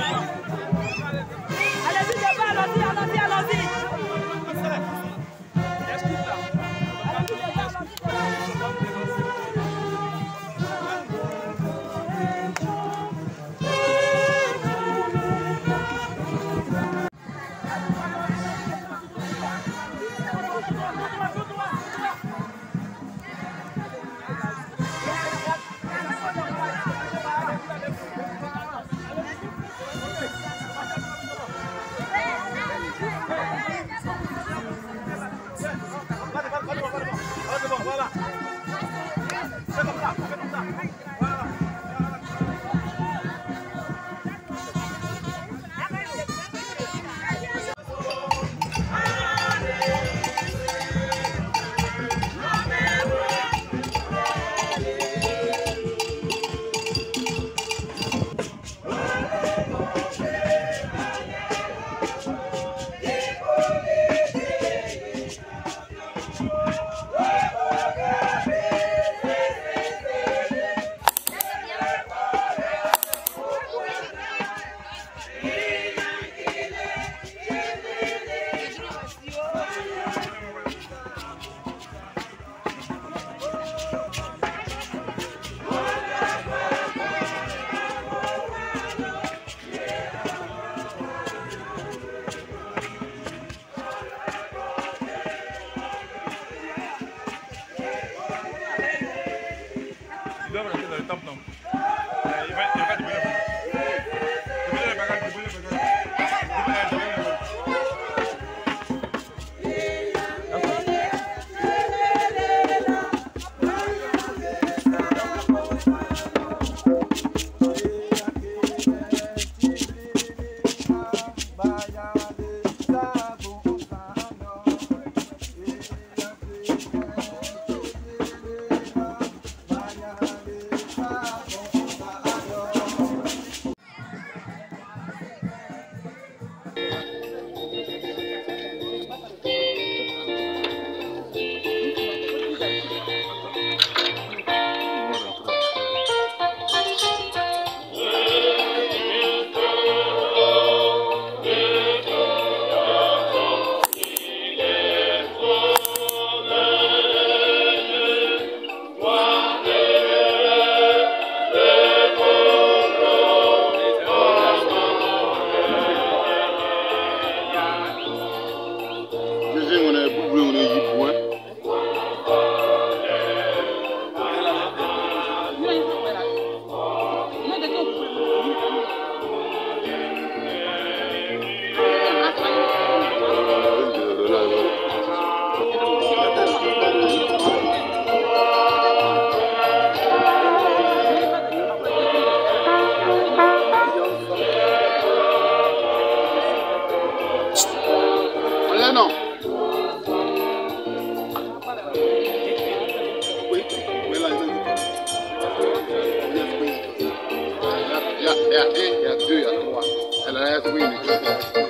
Bye. Il y a un, il y a deux, il y a trois. Elle en a trouvé une.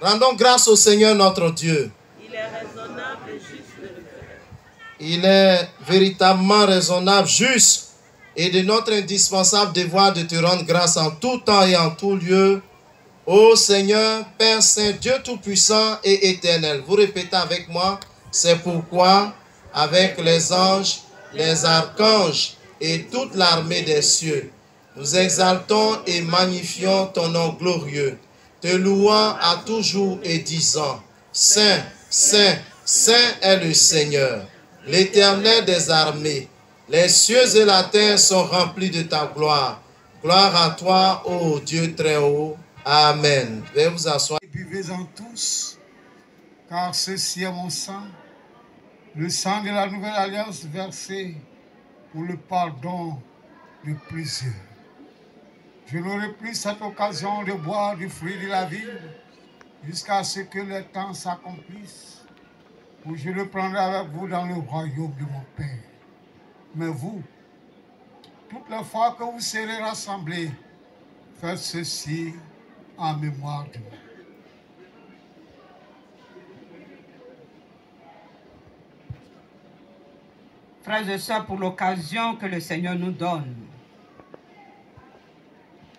Rendons grâce au Seigneur notre Dieu. Il est raisonnable. Il est véritablement raisonnable, juste et de notre indispensable devoir de te rendre grâce en tout temps et en tout lieu. Ô Seigneur, Père Saint, Dieu Tout-Puissant et Éternel. Vous répétez avec moi, c'est pourquoi, avec les anges, les archanges et toute l'armée des cieux, nous exaltons et magnifions ton nom glorieux, te louant à toujours et disant, Saint, Saint, Saint est le Seigneur, l'Éternel des armées. Les cieux et la terre sont remplis de ta gloire. Gloire à toi, ô Dieu très haut. Amen. Veuillez vous asseoir. Buvez-en tous, car ceci est mon sang, le sang de la nouvelle alliance versé pour le pardon de plusieurs. Je n'aurai plus cette occasion de boire du fruit de la vie jusqu'à ce que le temps s'accomplisse, où je le prendrai avec vous dans le royaume de mon Père. Mais vous, toutes les fois que vous serez rassemblés, faites ceci en mémoire de moi. Frères et sœurs, pour l'occasion que le Seigneur nous donne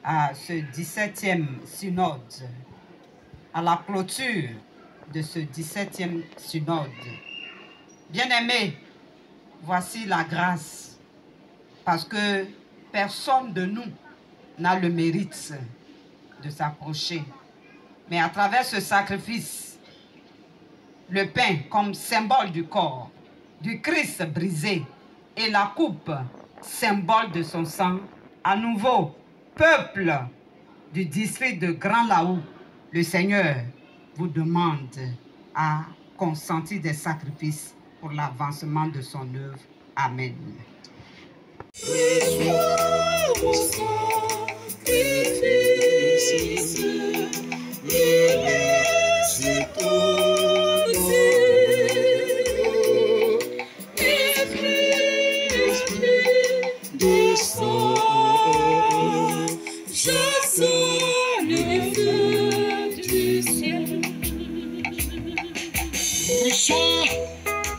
à ce 17e synode, à la clôture de ce 17e synode, bien-aimés, voici la grâce, parce que personne de nous n'a le mérite de s'approcher. Mais à travers ce sacrifice, le pain comme symbole du corps, du Christ brisé et la coupe, symbole de son sang, à nouveau, peuple du district de Grand Laou, le Seigneur vous demande à consentir des sacrifices pour l'avancement de son œuvre. Amen.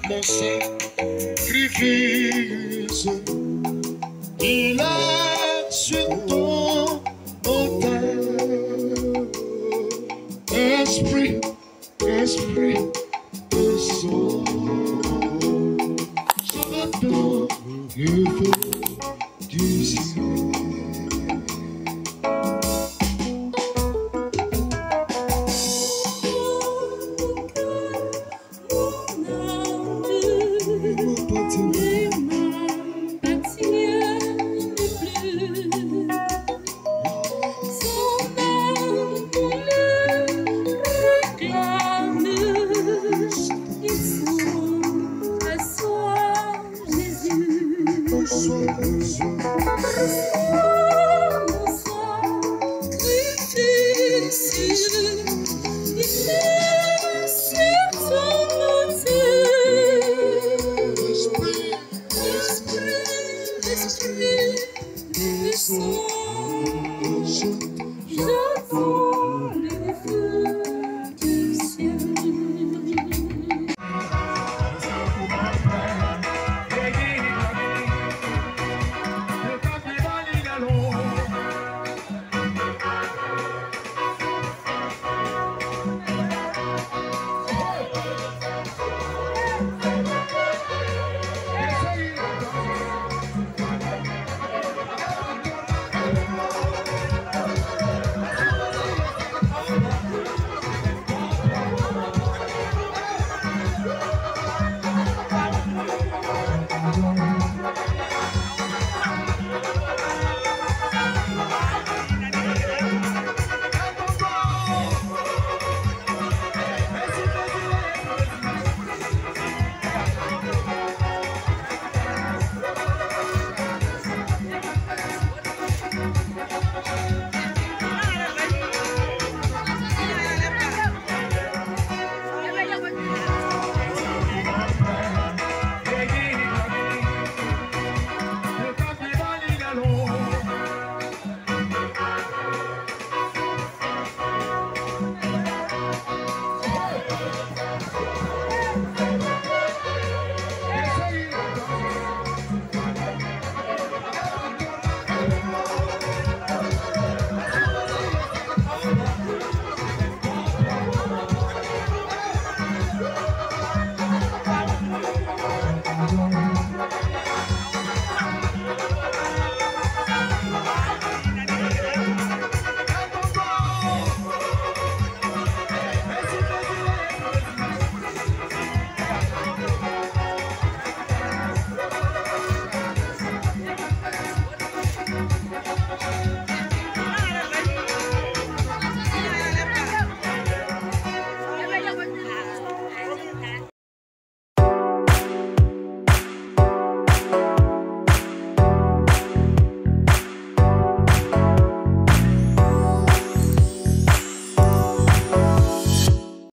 Твоего sacrifice. Il a su toi.